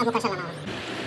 a educarse a la mala.